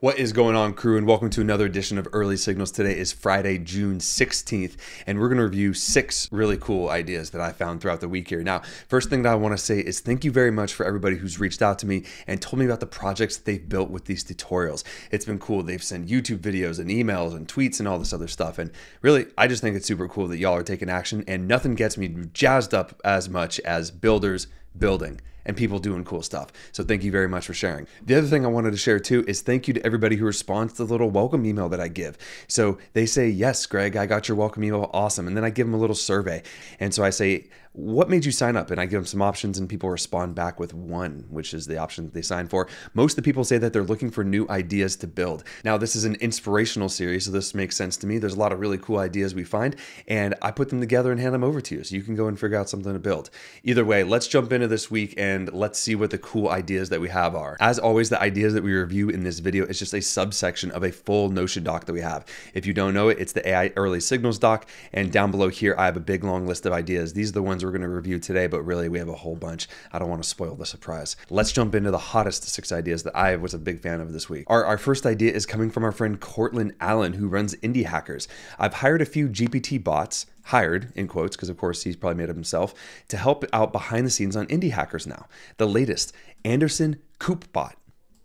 What is going on, crew, and welcome to another edition of Early Signals. Today is Friday, June 16th, and we're going to review six really cool ideas that I found throughout the week here. Now, first thing that I want to say is thank you very much for everybody who's reached out to me and told me about the projects that they've built with these tutorials. It's been cool. They've sent YouTube videos and emails and tweets and all this other stuff. And really, I just think it's super cool that y'all are taking action, and nothing gets me jazzed up as much as builders building and people doing cool stuff. So thank you very much for sharing. The other thing I wanted to share too is thank you to everybody who responds to the little welcome email that I give. So they say, Yes, Greg, I got your welcome email. Awesome. And then I give them a little survey. And so I say, what made you sign up? And I give them some options, and people respond back with one, which is the option that they sign for. Most of the people say that they're looking for new ideas to build. Now, this is an inspirational series, so this makes sense to me. There's a lot of really cool ideas we find, and I put them together and hand them over to you so you can go and figure out something to build. Either way, let's jump into this week and let's see what the cool ideas that we have are. As always, the ideas that we review in this video is just a subsection of a full Notion doc that we have. If you don't know it, it's the AI Early Signals doc, and down below here, I have a big long list of ideas. These are the ones we're going to review today, but really we have a whole bunch. I don't want to spoil the surprise. Let's jump into the hottest six ideas that I was a big fan of this week. Our, our first idea is coming from our friend Courtland Allen, who runs Indie Hackers. I've hired a few GPT bots hired in quotes because of course he's probably made it himself to help out behind the scenes on indie hackers now the latest anderson coopbot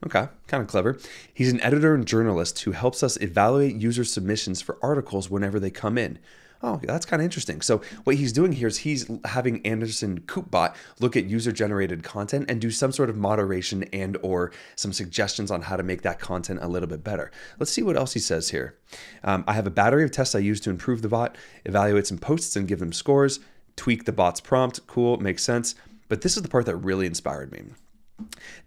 Okay, kind of clever. He's an editor and journalist who helps us evaluate user submissions for articles whenever they come in oh, that's kind of interesting. So what he's doing here is he's having Anderson Coopbot look at user-generated content and do some sort of moderation and or some suggestions on how to make that content a little bit better. Let's see what else he says here. Um, I have a battery of tests I use to improve the bot, evaluate some posts and give them scores, tweak the bot's prompt. Cool, makes sense. But this is the part that really inspired me.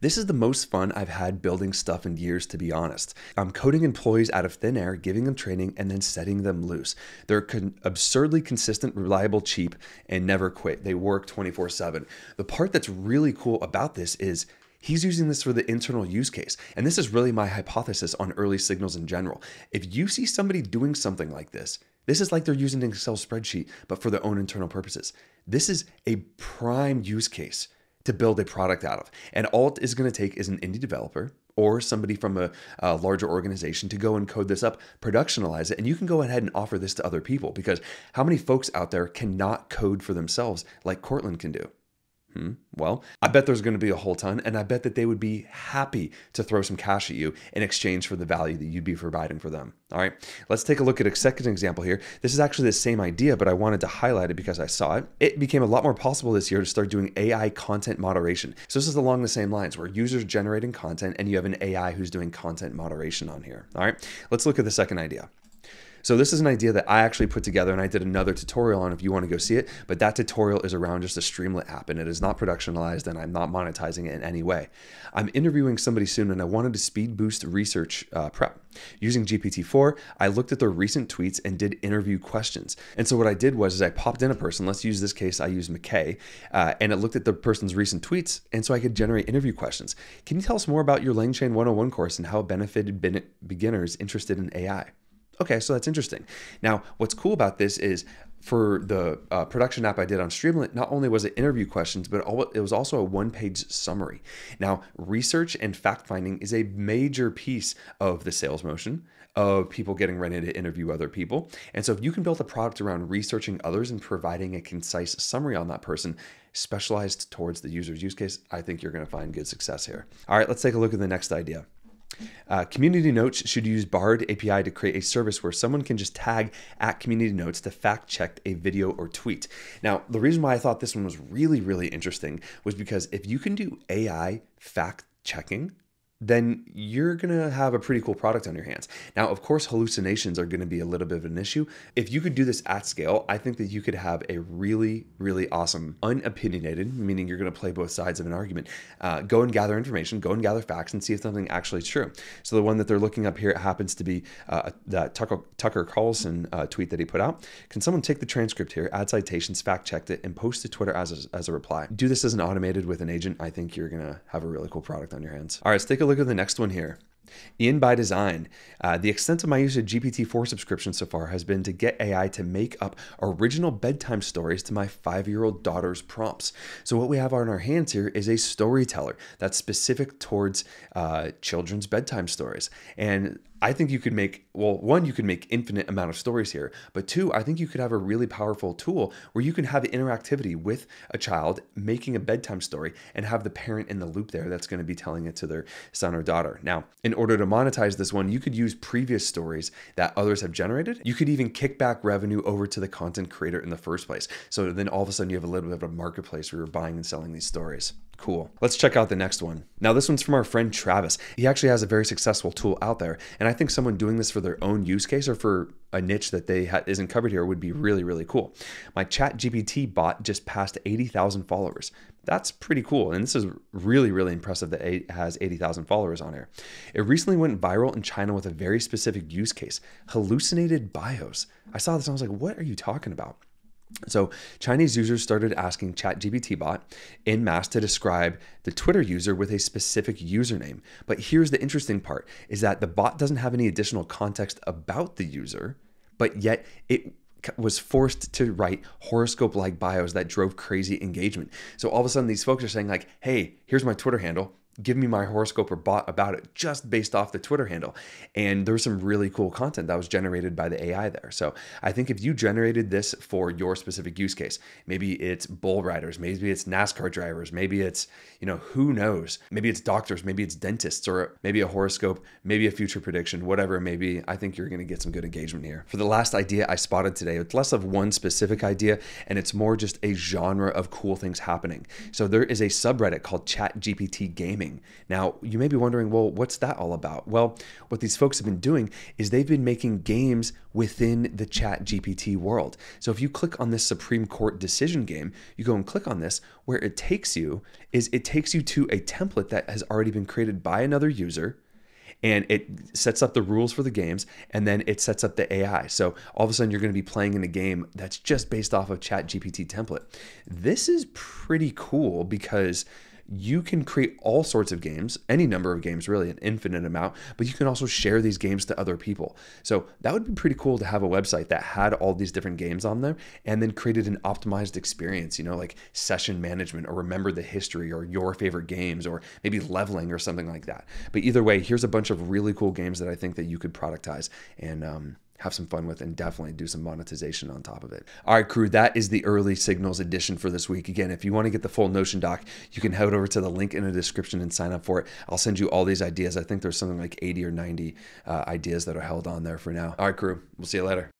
This is the most fun I've had building stuff in years, to be honest. I'm coding employees out of thin air, giving them training, and then setting them loose. They're con- absurdly consistent, reliable, cheap, and never quit. They work 24 7. The part that's really cool about this is He's using this for the internal use case. And this is really my hypothesis on early signals in general. If you see somebody doing something like this, this is like they're using an Excel spreadsheet, but for their own internal purposes. This is a prime use case to build a product out of. And all it is going to take is an indie developer or somebody from a, a, larger organization to go and code this up, productionalize it, and you can go ahead and offer this to other people because how many folks out there cannot code for themselves like Courtland can do? Hmm. Well, I bet there's going to be a whole ton, and I bet that they would be happy to throw some cash at you in exchange for the value that you'd be providing for them. All right, let's take a look at a second example here. This is actually the same idea, but I wanted to highlight it because I saw it. It became a lot more possible this year to start doing AI content moderation. So this is along the same lines where users generating content and you have an AI who's doing content moderation on here. All right, let's look at the second idea. So this is an idea that I actually put together and I did another tutorial on if you want to go see it, but that tutorial is around just a Streamlit app and it is not productionalized and I'm not monetizing it in any way. I'm interviewing somebody soon and I wanted to speed boost research uh, prep. Using GPT-4, I looked at their recent tweets and did interview questions. And so what I did was is I popped in a person, let's use this case, I used McKay, uh, and it looked at the person's recent tweets and so I could generate interview questions. Can you tell us more about your LangChain 101 course and how it benefited beginners interested in AI? Okay, so that's interesting. Now, what's cool about this is for the uh, production app I did on Streamlit, not only was it interview questions, but it was also a one page summary. Now, research and fact finding is a major piece of the sales motion of people getting ready to interview other people. And so, if you can build a product around researching others and providing a concise summary on that person, specialized towards the user's use case, I think you're going to find good success here. All right, let's take a look at the next idea. Uh, community Notes should use Bard API to create a service where someone can just tag at Community Notes to fact check a video or tweet. Now, the reason why I thought this one was really, really interesting was because if you can do AI fact checking, then you're going to have a pretty cool product on your hands. Now, of course, hallucinations are going to be a little bit of an issue. If you could do this at scale, I think that you could have a really, really awesome, unopinionated, meaning you're going to play both sides of an argument. Uh, go and gather information, go and gather facts, and see if something actually is true. So the one that they're looking up here happens to be uh, that Tucker, Tucker Carlson uh, tweet that he put out. Can someone take the transcript here, add citations, fact check it, and post to Twitter as a, as a reply? Do this as an automated with an agent. I think you're going to have a really cool product on your hands. All right, let's take a look at the next one here. In by Design. Uh, the extent of my use of GPT-4 subscription so far has been to get AI to make up original bedtime stories to my five-year-old daughter's prompts. So what we have on our hands here is a storyteller that's specific towards uh, children's bedtime stories. And I think you could make, well, one, you could make infinite amount of stories here, but two, I think you could have a really powerful tool where you can have interactivity with a child making a bedtime story and have the parent in the loop there that's going to be telling it to their son or daughter. Now, in order to monetize this one, you could use previous stories that others have generated. You could even kick back revenue over to the content creator in the first place. So then all of a sudden you have a little bit of a marketplace where you're buying and selling these stories. Cool. Let's check out the next one. Now, this one's from our friend Travis. He actually has a very successful tool out there. And I think someone doing this for their own use case or for a niche that they ha- isn't covered here would be really, really cool. My Chat GPT bot just passed 80,000 followers. That's pretty cool. And this is really, really impressive that it has 80,000 followers on here. It recently went viral in China with a very specific use case hallucinated bios. I saw this and I was like, what are you talking about? So Chinese users started asking ChatGPT bot in mass to describe the Twitter user with a specific username. But here's the interesting part is that the bot doesn't have any additional context about the user, but yet it was forced to write horoscope like bios that drove crazy engagement. So all of a sudden these folks are saying like, "Hey, here's my Twitter handle give me my horoscope or bot about it just based off the Twitter handle. And there's some really cool content that was generated by the AI there. So I think if you generated this for your specific use case, maybe it's bull riders, maybe it's NASCAR drivers, maybe it's, you know, who knows? Maybe it's doctors, maybe it's dentists, or maybe a horoscope, maybe a future prediction, whatever it may be. I think you're going to get some good engagement here. For the last idea I spotted today, it's less of one specific idea and it's more just a genre of cool things happening. So there is a subreddit called Chat GPT Gaming Now, you may be wondering, well, what's that all about? Well, what these folks have been doing is they've been making games within the Chat GPT world. So if you click on this Supreme Court decision game, you go and click on this, where it takes you is it takes you to a template that has already been created by another user and it sets up the rules for the games and then it sets up the AI. So all of a sudden you're going to be playing in a game that's just based off of Chat GPT template. This is pretty cool because you can create all sorts of games, any number of games, really, an infinite amount, but you can also share these games to other people. So that would be pretty cool to have a website that had all these different games on there and then created an optimized experience, you know, like session management or remember the history or your favorite games or maybe leveling or something like that. But either way, here's a bunch of really cool games that I think that you could productize and um, have some fun with and definitely do some monetization on top of it. All right, crew, that is the early signals edition for this week. Again, if you want to get the full Notion doc, you can head over to the link in the description and sign up for it. I'll send you all these ideas. I think there's something like 80 or 90 uh, ideas that are held on there for now. All right, crew, we'll see you later.